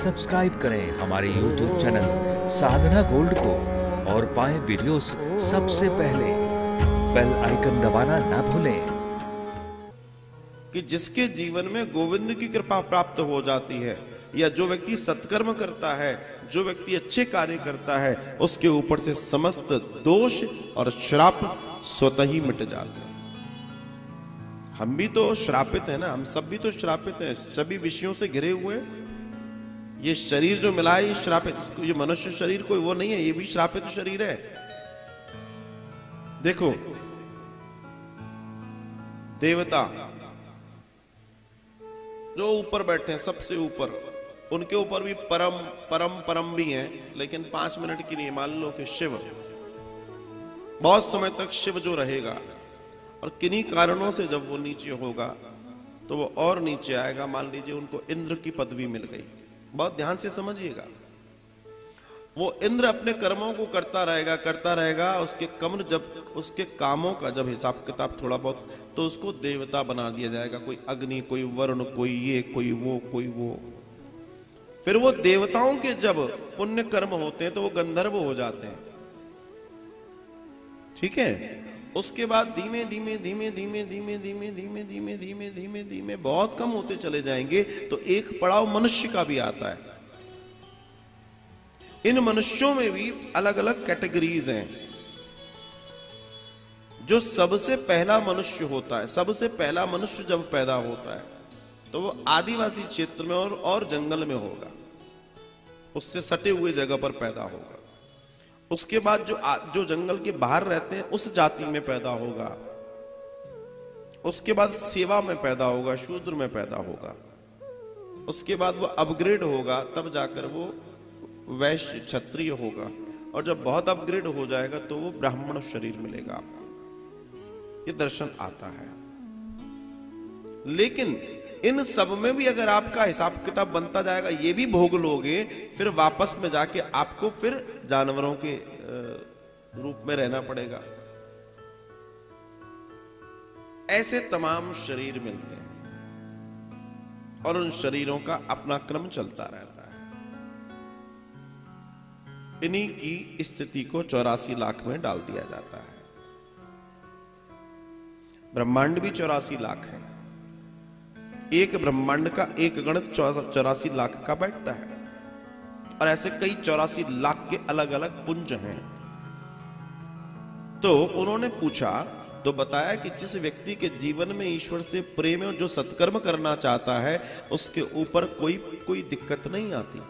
Subscribe करें हमारे YouTube channel साधना gold को और पाए वीडियोस सबसे पहले। बेल आइकन दबाना ना भूलें। कि जिसके जीवन में गोविंद की कृपा प्राप्त हो जाती है या जो व्यक्ति सत्कर्म करता है, जो व्यक्ति अच्छे कार्य करता है, उसके ऊपर से समस्त दोष और श्राप स्वतः ही मिट जाते हैं। हम भी तो श्रापित है ना, हम सब भी तो श्रापित हैं, सभी विषयों से घिरे हुए ये शरीर जो मिला है, ये श्रापित, ये मनुष्य शरीर कोई वो नहीं है, ये भी श्रापित शरीर है। देखो, देवता जो ऊपर बैठे हैं, सबसे ऊपर, उनके ऊपर भी परम परम परम भी हैं, लेकिन पाँच मिनट की नहीं, मान लो कि शिव। बहुत समय तक शिव जो रहेगा, और किन्हीं कारणों से जब वो नीचे होगा तो वो और नीचे आएगा, मान लीजिए उनको इंद्र की पदवी मिल गई। बहुत ध्यान से समझिएगा। वो इंद्र अपने कर्मों को करता रहेगा करता रहेगा, उसके कम्र जब, उसके कामों का जब हिसाब किताब थोड़ा बहुत तो उसको देवता बना दिया जाएगा। कोई अग्नि, कोई वर्ण, कोई ये, कोई वो कोई वो। फिर वो देवताओं के जब पुण्य कर्म होते हैं तो वो गंधर्व हो जाते हैं। ठीक है? उसके बाद धीमे धीमे धीमे धीमे धीमे धीमे धीमे धीमे धीमे धीमे धीमे बहुत कम होते चले जाएँगे तो एक पड़ाव मनुष्य का भी आता है इन मनुष्यों में भी अलग अलग कैटेगरीज हैं जो सबसे पहला मनुष्य होता है सबसे पहला मनुष्य जब पैदा होता है तो वो आदिवासी क्षेत्र में और और जंगल में होगा उससे सटे हुए जगह पर पैदा होगा उसके बाद जो जो जंगल के बाहर रहते हैं, उस जाति में पैदा होगा। उसके बाद सेवा में पैदा होगा, शूद्र में पैदा होगा। उसके बाद वो अपग्रेड होगा, तब जाकर वो वैश्य क्षत्रिय होगा। और जब बहुत अपग्रेड हो जाएगा तो वो ब्राह्मण शरीर मिलेगा। ये दर्शन आता है। लेकिन इन सब में भी अगर आपका हिसाब किताब बनता जाएगा, ये भी भोग लोगे, फिर वापस में जाके आपको फिर जानवरों के रूप में रहना पड़ेगा। ऐसे तमाम शरीर मिलते हैं और उन शरीरों का अपना क्रम चलता रहता है। इन्हीं की स्थिति को चौरासी लाख में डाल दिया जाता है। ब्रह्मांड भी चौरासी लाख है। एक ब्रह्मांड का एक गणित चौरासी लाख का बैठता है। और ऐसे कई चौरासी लाख के अलग अलग पुंज हैं। तो उन्होंने पूछा तो बताया कि जिस व्यक्ति के जीवन में ईश्वर से प्रेम जो सत्कर्म करना चाहता है, उसके ऊपर कोई कोई दिक्कत नहीं आती।